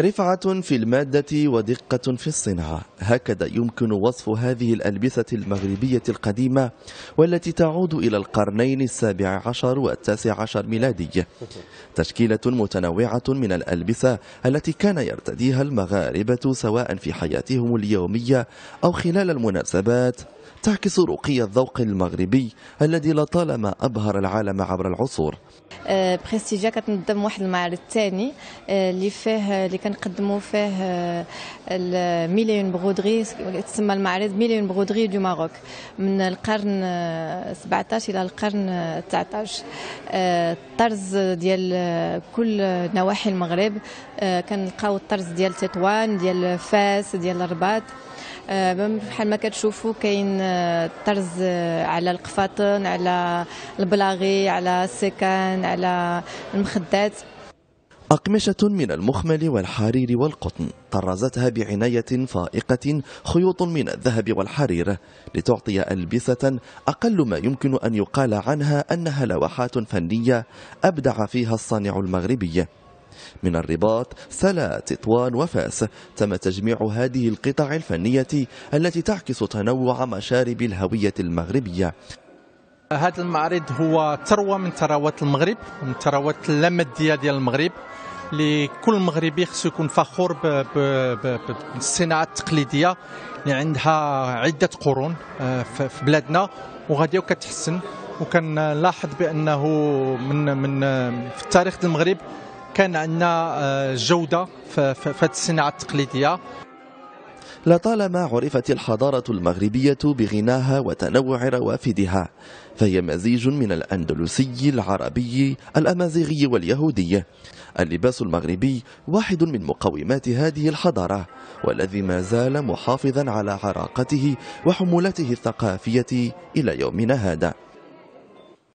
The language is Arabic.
رفعة في المادة ودقة في الصناعة. هكذا يمكن وصف هذه الألبسة المغربية القديمة والتي تعود إلى القرنين السابع عشر والتاسع عشر ميلادي. تشكيلة متنوعة من الألبسة التي كان يرتديها المغاربة سواء في حياتهم اليومية أو خلال المناسبات تعكس رقي الذوق المغربي الذي لطالما أبهر العالم عبر العصور. بريستيجيا كتنظم واحد المعرض ثاني آه، اللي فيه كنقدموا فيه آه، ال mille et une broderies تسمى المعرض mille et une broderies du Maroc من القرن 17 إلى القرن 19 الطرز ديال كل نواحي المغرب كنلقاو الطرز ديال تطوان ديال فاس ديال الرباط. بحال ما كتشوفوا كاين طرز على القفاطن على البلاغي على السكان على المخدات. أقمشة من المخمل والحرير والقطن طرزتها بعناية فائقة خيوط من الذهب والحرير لتعطي ألبسة أقل ما يمكن أن يقال عنها أنها لوحات فنية أبدع فيها الصانع المغربي. من الرباط سلا تطوان وفاس تم تجميع هذه القطع الفنية التي تعكس تنوع مشارب الهوية المغربية. هذا المعرض هو ثروة من ثروات المغرب من ثروات اللامادية ديال المغرب. لكل مغربي خصو يكون فخور بالصناعة التقليدية اللي عندها عدة قرون آه، في بلادنا. وغادي وكتحسن وكنلاحظ بأنه من من في التاريخ المغرب كان عندنا آه، جودة في هذه الصناعة التقليدية. لطالما عرفت الحضارة المغربية بغناها وتنوع روافدها فهي مزيج من الأندلسي العربي الأمازيغي واليهودي. اللباس المغربي واحد من مقومات هذه الحضارة والذي ما زال محافظا على عراقته وحمولته الثقافية إلى يومنا هذا.